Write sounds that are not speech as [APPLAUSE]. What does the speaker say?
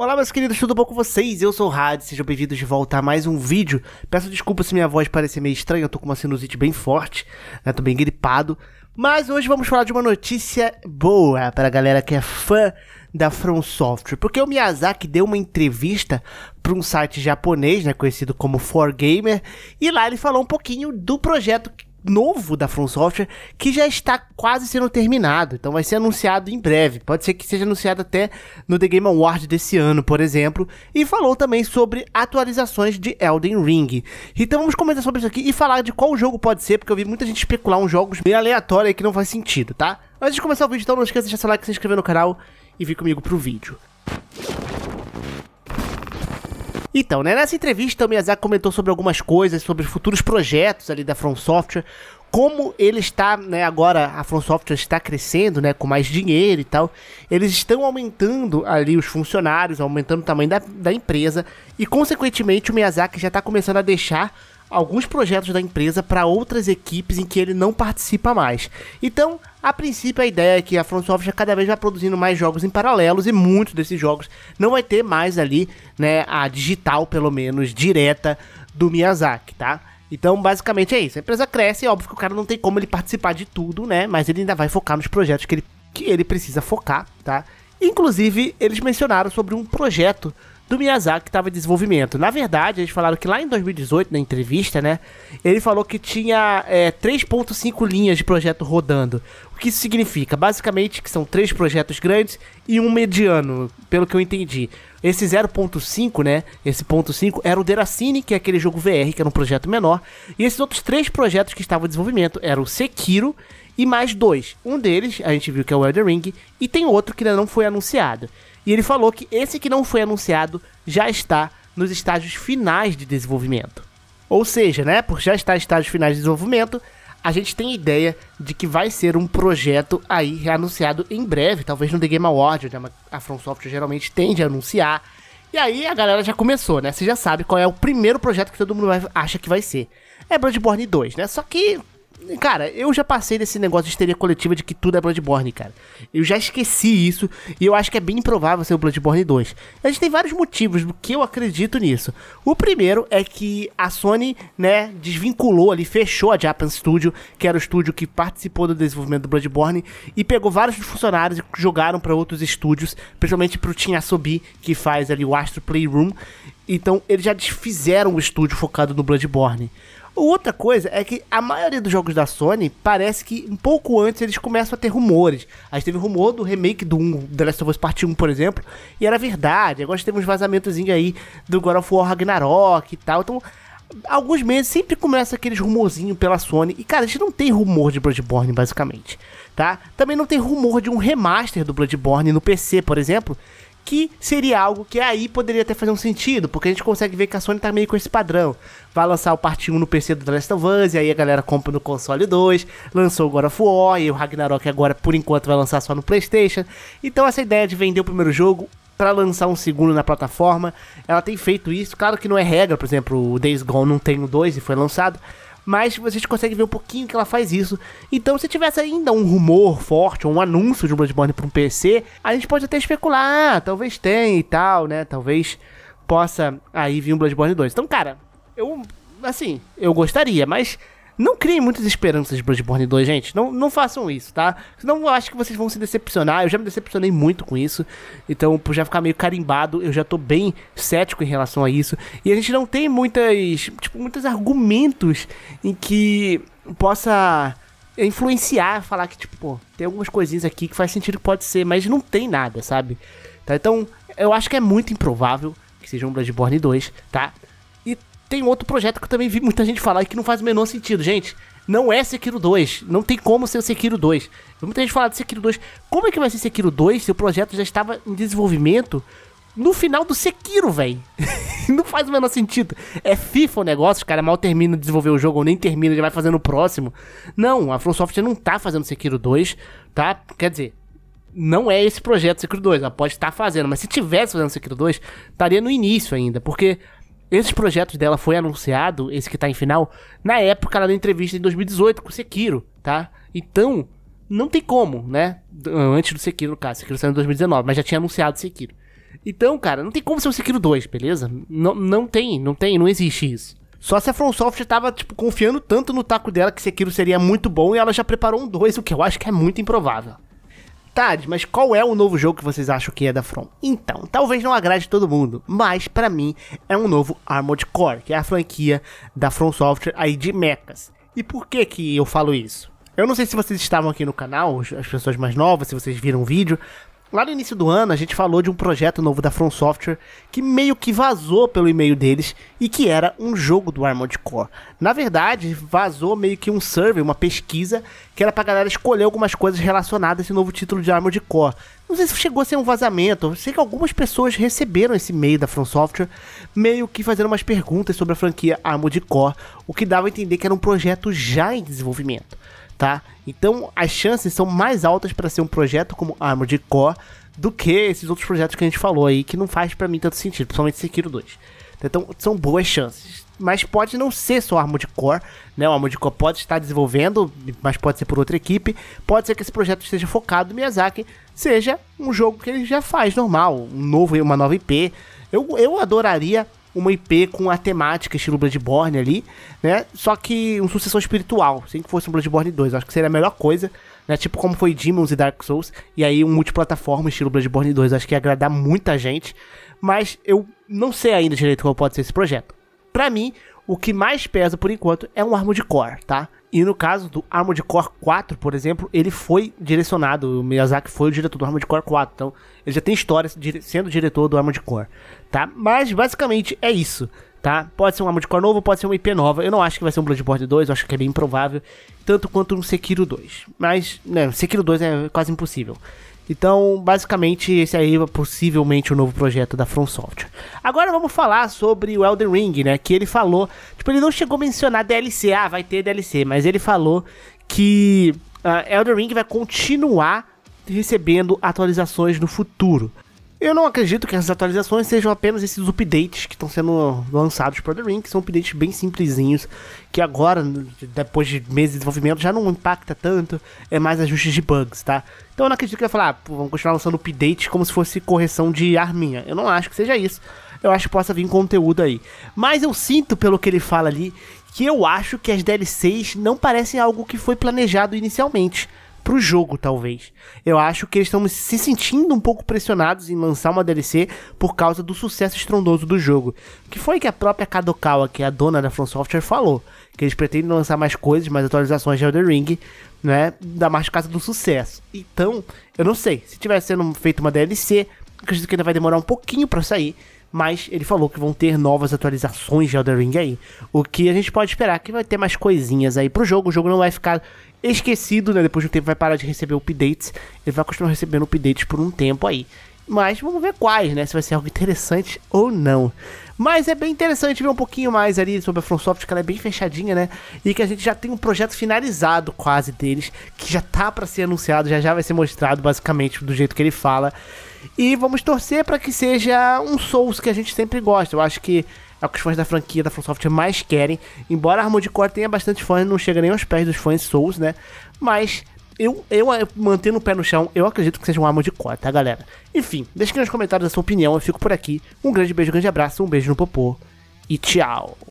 Olá meus queridos, tudo bom com vocês? Eu sou o Had, sejam bem-vindos de volta a mais um vídeo. Peço desculpa se minha voz parecer meio estranha, eu tô com uma sinusite bem forte, né? tô bem gripado. Mas hoje vamos falar de uma notícia boa para a galera que é fã da From Software, porque o Miyazaki deu uma entrevista para um site japonês, né, conhecido como 4Gamer, e lá ele falou um pouquinho do projeto novo da From Software que já está quase sendo terminado. Então vai ser anunciado em breve. Pode ser que seja anunciado até no The Game Award desse ano, por exemplo. E falou também sobre atualizações de Elden Ring. Então vamos comentar sobre isso aqui e falar de qual jogo pode ser, porque eu vi muita gente especular uns jogos meio aleatórios que não faz sentido, tá? Antes de começar o vídeo, então não esqueça de deixar seu like, se inscrever no canal e vir comigo pro vídeo. Então, né, nessa entrevista o Miyazaki comentou sobre algumas coisas, sobre futuros projetos ali da From Software, como ele está, né, agora a From Software está crescendo, né, com mais dinheiro e tal, eles estão aumentando ali os funcionários, aumentando o tamanho da, da empresa, e consequentemente o Miyazaki já está começando a deixar alguns projetos da empresa para outras equipes em que ele não participa mais. Então, a princípio, a ideia é que a From Software cada vez vai produzindo mais jogos em paralelos e muitos desses jogos não vai ter mais ali, né, a digital, pelo menos, direta do Miyazaki, tá? Então, basicamente é isso. A empresa cresce, óbvio que o cara não tem como ele participar de tudo, né? Mas ele ainda vai focar nos projetos que ele, que ele precisa focar, tá? Inclusive, eles mencionaram sobre um projeto do Miyazaki que estava em desenvolvimento. Na verdade, eles falaram que lá em 2018, na entrevista, né? Ele falou que tinha é, 3.5 linhas de projeto rodando. O que isso significa? Basicamente que são três projetos grandes e um mediano, pelo que eu entendi. Esse 0.5, né? Esse ponto 5 era o Deracine, que é aquele jogo VR, que era um projeto menor. E esses outros três projetos que estavam em desenvolvimento eram o Sekiro e mais dois. Um deles, a gente viu que é o Elden Ring, e tem outro que ainda não foi anunciado. E ele falou que esse que não foi anunciado já está nos estágios finais de desenvolvimento. Ou seja, né, por já estar em estágios finais de desenvolvimento, a gente tem ideia de que vai ser um projeto aí anunciado em breve, talvez no The Game Award, onde a From Software geralmente tende a anunciar. E aí a galera já começou, né? Você já sabe qual é o primeiro projeto que todo mundo vai, acha que vai ser. É Bloodborne 2, né? Só que Cara, eu já passei desse negócio de histeria coletiva de que tudo é Bloodborne, cara. Eu já esqueci isso e eu acho que é bem improvável ser o Bloodborne 2. A gente tem vários motivos do que eu acredito nisso. O primeiro é que a Sony, né, desvinculou ali, fechou a Japan Studio, que era o estúdio que participou do desenvolvimento do Bloodborne, e pegou vários funcionários e jogaram para outros estúdios, principalmente pro Team Asobi, que faz ali o Astro Playroom. Então, eles já desfizeram o estúdio focado no Bloodborne. Outra coisa é que a maioria dos jogos da Sony parece que um pouco antes eles começam a ter rumores. A gente teve rumor do remake do 1, The Last of Us Part 1, por exemplo, e era verdade. Agora a gente teve uns vazamentos aí do God of War Ragnarok e tal. Então, alguns meses sempre começa aqueles rumorzinhos pela Sony. E cara, a gente não tem rumor de Bloodborne, basicamente, tá? Também não tem rumor de um remaster do Bloodborne no PC, por exemplo que seria algo que aí poderia até fazer um sentido, porque a gente consegue ver que a Sony tá meio com esse padrão. Vai lançar o parte 1 no PC do The Last of Us, e aí a galera compra no console 2, lançou o God of War, e o Ragnarok agora, por enquanto, vai lançar só no Playstation. Então essa ideia de vender o primeiro jogo para lançar um segundo na plataforma, ela tem feito isso. Claro que não é regra, por exemplo, o Days Gone não tem o 2 e foi lançado, mas vocês conseguem ver um pouquinho que ela faz isso. Então, se tivesse ainda um rumor forte, ou um anúncio de Bloodborne para um PC, a gente pode até especular, ah, talvez tenha e tal, né? Talvez possa aí vir um Bloodborne 2. Então, cara, eu, assim, eu gostaria, mas não criem muitas esperanças de Bloodborne 2, gente. Não, não façam isso, tá? Senão eu acho que vocês vão se decepcionar. Eu já me decepcionei muito com isso. Então, por já ficar meio carimbado, eu já tô bem cético em relação a isso. E a gente não tem muitas, tipo, muitos argumentos em que possa influenciar, falar que, tipo, pô, tem algumas coisinhas aqui que faz sentido que pode ser, mas não tem nada, sabe? Tá? Então, eu acho que é muito improvável que seja um Bloodborne 2, tá? Tem outro projeto que eu também vi muita gente falar e que não faz o menor sentido. Gente, não é Sekiro 2. Não tem como ser o Sekiro 2. Muita gente fala de Sekiro 2. Como é que vai ser Sekiro 2 se o projeto já estava em desenvolvimento no final do Sekiro, velho? [LAUGHS] não faz o menor sentido. É FIFA o negócio, os caras mal terminam de desenvolver o jogo ou nem termina, já vai fazendo o próximo. Não, a From não tá fazendo Sekiro 2, tá? Quer dizer, não é esse projeto Sekiro 2, ela pode estar fazendo, mas se tivesse fazendo Sekiro 2, estaria no início ainda, porque esses projetos dela foi anunciado, esse que tá em final, na época ela na entrevista em 2018 com o Sekiro, tá? Então, não tem como, né? Antes do Sekiro, no caso, Sekiro saiu em 2019, mas já tinha anunciado o Sekiro. Então, cara, não tem como ser um Sekiro 2, beleza? Não, não tem, não tem, não existe isso. Só se a From tava, tipo, confiando tanto no taco dela que Sekiro seria muito bom e ela já preparou um 2, o que eu acho que é muito improvável. Mas qual é o novo jogo que vocês acham que é da From? Então, talvez não agrade todo mundo, mas para mim é um novo Armored Core, que é a franquia da From Software aí de mechas. E por que que eu falo isso? Eu não sei se vocês estavam aqui no canal, as pessoas mais novas, se vocês viram o vídeo, Lá no início do ano, a gente falou de um projeto novo da From Software que meio que vazou pelo e-mail deles e que era um jogo do Armored Core. Na verdade, vazou meio que um survey, uma pesquisa, que era pra galera escolher algumas coisas relacionadas a esse novo título de Armored Core. Não sei se chegou a ser um vazamento, eu sei que algumas pessoas receberam esse e-mail da From Software, meio que fazendo umas perguntas sobre a franquia Armored Core, o que dava a entender que era um projeto já em desenvolvimento tá? Então as chances são mais altas para ser um projeto como Armored Core do que esses outros projetos que a gente falou aí, que não faz para mim tanto sentido, principalmente Sekiro 2. Então são boas chances. Mas pode não ser só Armored Core, né? O Armored Core pode estar desenvolvendo, mas pode ser por outra equipe. Pode ser que esse projeto esteja focado no Miyazaki, seja um jogo que ele já faz normal, um novo, uma nova IP. Eu, eu adoraria uma IP com a temática estilo Bloodborne ali, né? Só que um sucessor espiritual, sem que fosse um Bloodborne 2. Eu acho que seria a melhor coisa, né? Tipo como foi Demons e Dark Souls. E aí um multiplataforma estilo Bloodborne 2. Eu acho que ia agradar muita gente. Mas eu não sei ainda direito qual pode ser esse projeto. Pra mim, o que mais pesa por enquanto é um Armored Core, tá? E no caso do Armored Core 4, por exemplo, ele foi direcionado, o Miyazaki foi o diretor do Armored Core 4, então ele já tem história sendo diretor do Armored Core, tá? Mas basicamente é isso, tá? Pode ser um Armored Core novo, pode ser uma IP nova, eu não acho que vai ser um Bloodborne 2, eu acho que é bem improvável, tanto quanto um Sekiro 2, mas, né, Sekiro 2 é quase impossível. Então, basicamente, esse aí é possivelmente o novo projeto da From Software. Agora vamos falar sobre o Elden Ring, né? Que ele falou, tipo, ele não chegou a mencionar DLC, ah, vai ter DLC, mas ele falou que uh, Elden Ring vai continuar recebendo atualizações no futuro. Eu não acredito que essas atualizações sejam apenas esses updates que estão sendo lançados para The Ring, que são updates bem simplesinhos, que agora, depois de meses de desenvolvimento, já não impacta tanto, é mais ajustes de bugs, tá? Então eu não acredito que vai falar, ah, vamos continuar lançando updates como se fosse correção de arminha. Eu não acho que seja isso. Eu acho que possa vir conteúdo aí. Mas eu sinto, pelo que ele fala ali, que eu acho que as DLCs não parecem algo que foi planejado inicialmente pro jogo, talvez. Eu acho que eles estão se sentindo um pouco pressionados em lançar uma DLC por causa do sucesso estrondoso do jogo. Que foi que a própria Kadokawa, que é a dona da From Software, falou. Que eles pretendem lançar mais coisas, mais atualizações de Elden Ring, né? Da mais por causa do sucesso. Então, eu não sei. Se tivesse sendo feito uma DLC, acredito que ainda vai demorar um pouquinho para sair mas ele falou que vão ter novas atualizações de Elden Ring aí. O que a gente pode esperar que vai ter mais coisinhas aí pro jogo. O jogo não vai ficar esquecido, né? Depois de um tempo vai parar de receber updates. Ele vai continuar recebendo updates por um tempo aí. Mas vamos ver quais, né? Se vai ser algo interessante ou não. Mas é bem interessante ver um pouquinho mais ali sobre a FromSoft, que ela é bem fechadinha, né? E que a gente já tem um projeto finalizado quase deles, que já tá para ser anunciado, já já vai ser mostrado basicamente do jeito que ele fala. E vamos torcer para que seja um Souls que a gente sempre gosta. Eu acho que é o que os fãs da franquia da FromSoft mais querem. Embora Armored Core tenha bastante fãs, não chega nem aos pés dos fãs Souls, né? Mas eu, eu mantendo o pé no chão, eu acredito que seja um Armored Core, tá, galera? Enfim, deixe aqui nos comentários a sua opinião, eu fico por aqui. Um grande beijo, um grande abraço, um beijo no popô e tchau!